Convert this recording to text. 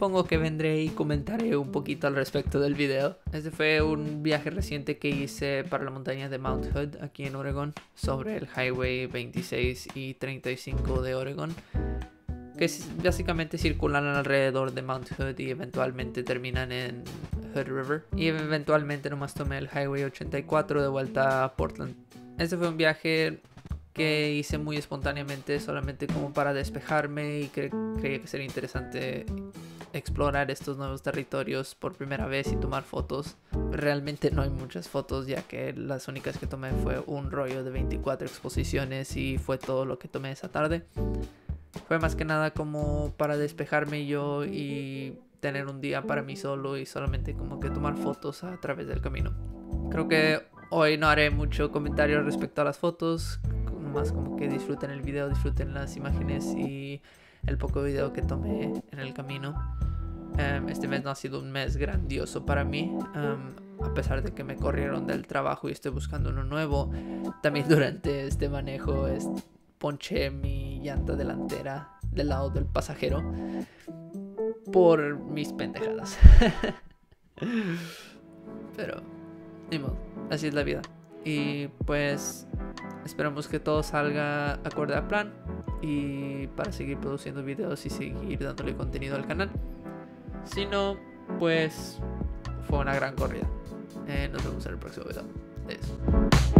Supongo que vendré y comentaré un poquito al respecto del video. Este fue un viaje reciente que hice para la montaña de Mount Hood aquí en Oregon, sobre el Highway 26 y 35 de Oregon, que básicamente circulan alrededor de Mount Hood y eventualmente terminan en Hood River. Y eventualmente nomás tomé el Highway 84 de vuelta a Portland. Este fue un viaje que hice muy espontáneamente, solamente como para despejarme y cre creía que sería interesante explorar estos nuevos territorios por primera vez y tomar fotos. Realmente no hay muchas fotos ya que las únicas que tomé fue un rollo de 24 exposiciones y fue todo lo que tomé esa tarde. Fue más que nada como para despejarme yo y tener un día para mí solo y solamente como que tomar fotos a través del camino. Creo que hoy no haré mucho comentario respecto a las fotos más como que disfruten el video, disfruten las imágenes y el poco video que tomé en el camino. Em, este mes no ha sido un mes grandioso para mí, em, a pesar de que me corrieron del trabajo y estoy buscando uno nuevo. También durante este manejo es, ponché mi llanta delantera del lado del pasajero por mis pendejadas. Pero, ni modo, así es la vida. Y pues Esperamos que todo salga acorde al plan y para seguir produciendo videos y seguir dándole contenido al canal. Si no, pues fue una gran corrida. Eh, nos vemos en el próximo video. Adiós.